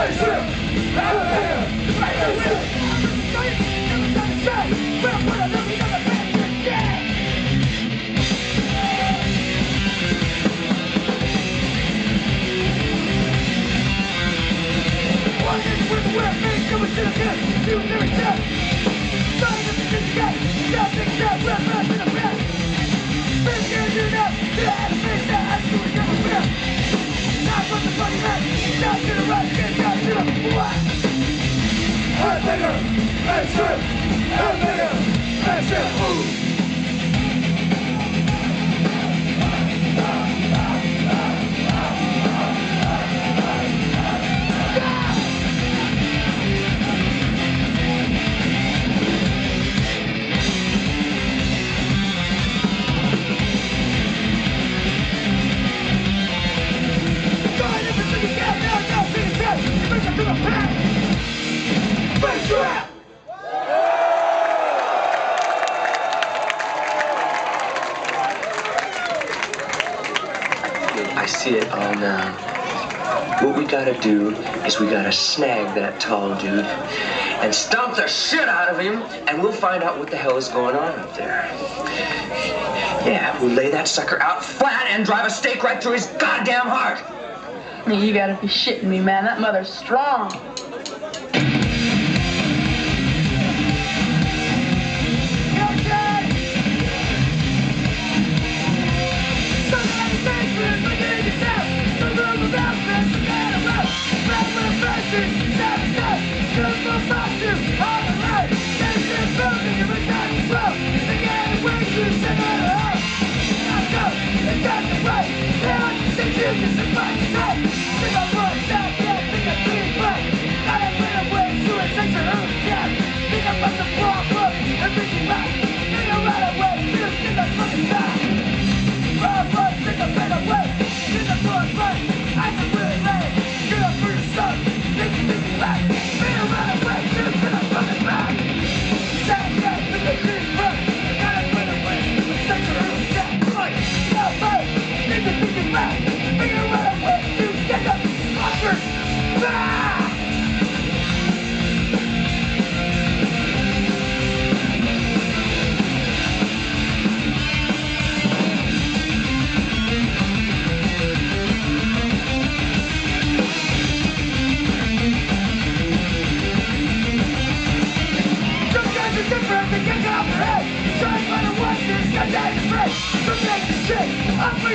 I we gotta do is we gotta snag that tall dude and stomp the shit out of him, and we'll find out what the hell is going on up there. Yeah, we'll lay that sucker out flat and drive a stake right through his goddamn heart. You gotta be shitting me, man. That mother's strong.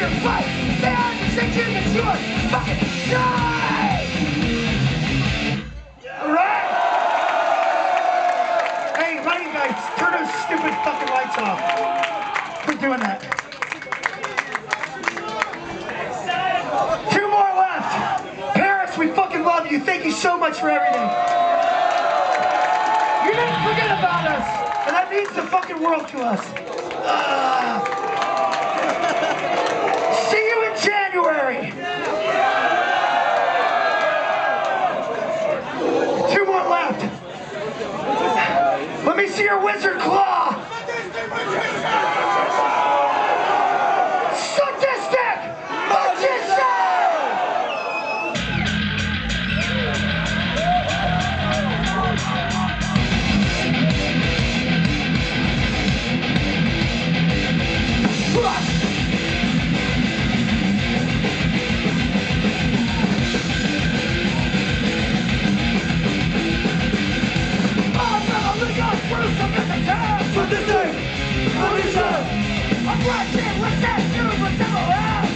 Hey, lighting guys, turn those stupid fucking lights off. Quit doing that. Two more left. Paris, we fucking love you. Thank you so much for everything. You didn't forget about us, and that means the fucking world to us. Ah.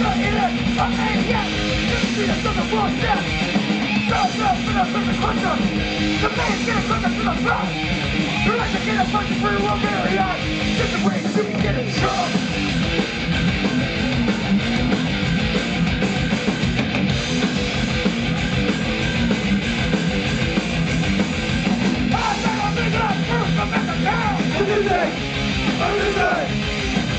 the eater of maniac Infidus of the bullshit Serve the fiddle of the crusher The man's getting closer to the front You're like to get a bunch of free will Just a way to get in trouble Everything! Everything!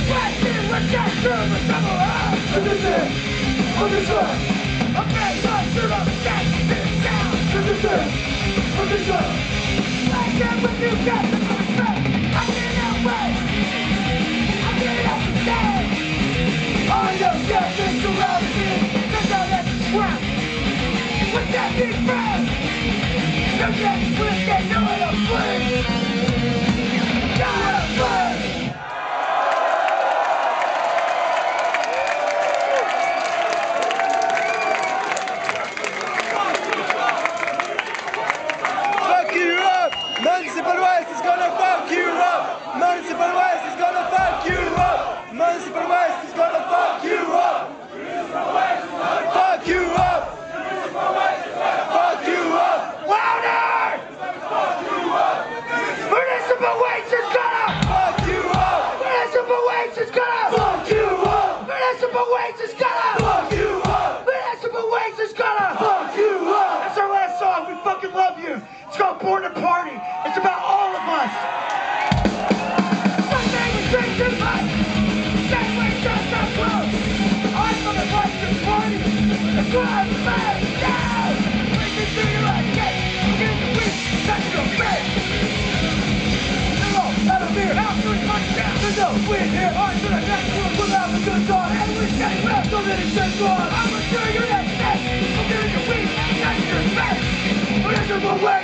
Right here with that nerve the double! Understand! Understand! America, you're a gangster! Understand! Understand! 杀！I'm gonna do your next I'm doing your week, not your best. But it's a way.